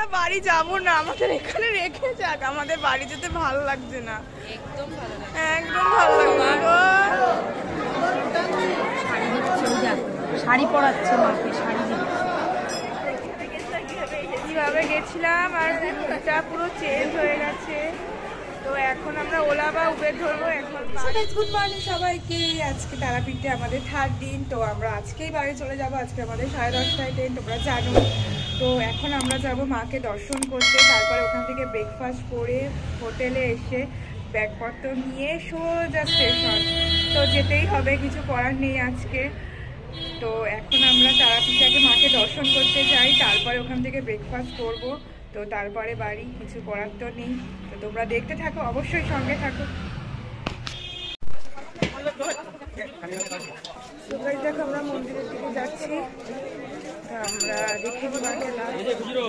আমরা বাড়ি যাব না আমাদের এখানে রেখে যাক আমাদের বাড়ি যেতে ভালো লাগছে না। একদম ভালো লাগে একদম ভালো লাগছে না শাড়ি পরাচ্ছে মাকে শাড়ি কীভাবে গেছিলাম আর মুডটা পুরো চেঞ্জ হয়ে গেছে। তো এখন আমরা ওলা বা উবের ধরবো এখন গুড মর্নিং সবাইকে। আজকে তারাপীঠে আমাদের থার্ড দিন তো আমরা আজকেই বাড়ি চলে যাব। আজকে আমাদের সাড়ে দশটায় ট্রেন তোমরা জানো। তো এখন আমরা যাব মাকে দর্শন করতে। তারপরে ওখান থেকে ব্রেকফাস্ট করে হোটেলে এসে ব্যাগপত্র নিয়ে সোজা স্টেশন তো যেতেই হবে, কিছু করার নেই আজকে। তো এখন আমরা তারাপীঠটাকে মাকে দর্শন করতে যাই, তারপরে ওখান থেকে ব্রেকফাস্ট করব। তো তারপরে বাড়ি, কিছু করার তো নেই। তো তোমরা দেখতে থাকো, অবশ্যই সঙ্গে থাকো। আমরা মন্দিরের দিকে যাচ্ছি আমরা দেখে মাকে last।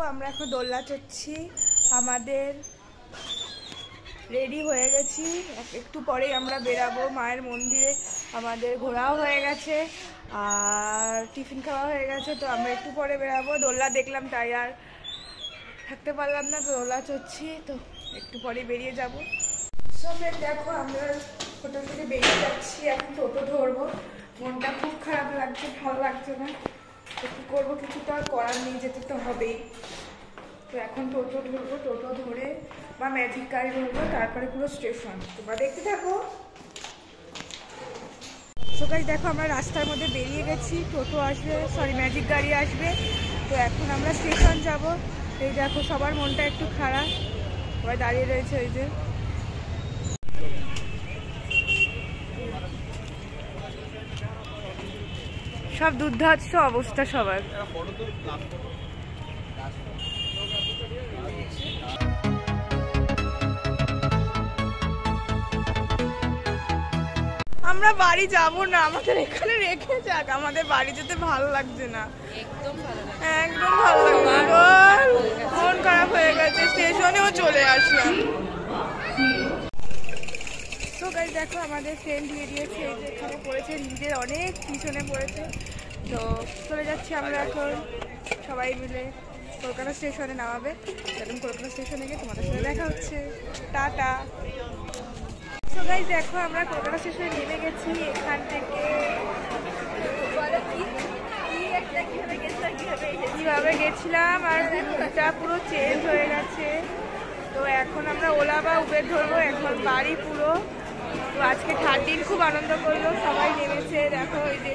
দেখো, আমরা এখন দোলনা চড়ছি। আমাদের রেডি হয়ে গেছি। একটু পরেই আমরা বেরাবো মায়ের মন্দিরে। আমাদের ঘোরাও হয়ে গেছে, আর টিফিন খাওয়া হয়ে গেছে, তো আমরা একটু পরে বেরাবো। দোলনা দেখলাম, তাই আর থাকতে পারলাম না, তো দোলনা চড়ছি, তো একটু পরে বেরিয়ে যাব। সব দেখো, আমরা হোটেল থেকে বেরিয়ে যাচ্ছি, এখন টোটো ধরবো। মনটা খুব খারাপ লাগছে, ভালো লাগছে না। কী করব, কিছু তো আর করার নেই, যেতে তো হবেই। তো এখন টোটো ধরবো, টোটো ধরে বা ম্যাজিক গাড়ি ধরবো, তারপরে পুরো স্টেশন তোমরা দেখতে থাকো। সকাল দেখো আমরা রাস্তার মধ্যে বেরিয়ে গেছি, টোটো আসবে সরি ম্যাজিক গাড়ি আসবে। তো এখন আমরা স্টেশন যাব। এই দেখো, সবার মনটা একটু খারাপ। সবাই দাঁড়িয়ে রয়েছে ওই যে। সব দুর্ধার্য অবস্থা সবার। আমরা বাড়ি যাব না আমাদের এখানে রেখে যাক আমাদের বাড়ি যেতে ভালো লাগছে না। একদম ভালো একদম ভালো লাগছে মন খারাপ হয়ে গেছে স্টেশনেও চলে আসলাম। তো দেখো আমাদের ট্রেন দিয়ে দিয়েছে এই যে এখানে পড়েছে নিজের অনেক পিছনে পড়েছে। তো চলে যাচ্ছি আমরা এখন সবাই মিলে কলকাতা স্টেশনে নামাবে। এখন কলকাতা স্টেশনে গিয়ে তোমাদের সাথে দেখা হচ্ছে। টাটা। তো গাইজ দেখো, আমরা কলকাতা স্টেশনে নেমে গেছি। এখান থেকে কীভাবে গেছিলাম আর মুডটা পুরো চেঞ্জ হয়ে গেছে। তো এখন আমরা ওলা বা উবের ধরবো, এখন বাড়ি পুরো। তো আজকে থার্ড দিন, খুব আনন্দ করল, সবাই নেমেছে। দেখো, এই যে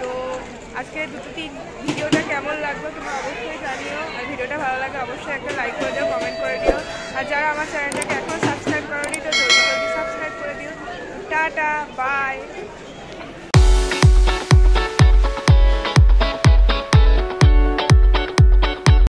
তো আজকে দুটো তিন ভিডিওটা কেমন লাগল তোমরা অবশ্যই জানিও। আর ভিডিওটা ভালো লাগে অবশ্যই একটা লাইক করে দিও কমেন্ট করে দিও। আর যারা আমার চ্যানেলটাকে এখনও সাবস্ক্রাইব করেনি তো জলদি সাবস্ক্রাইব করে দিও। Tata bye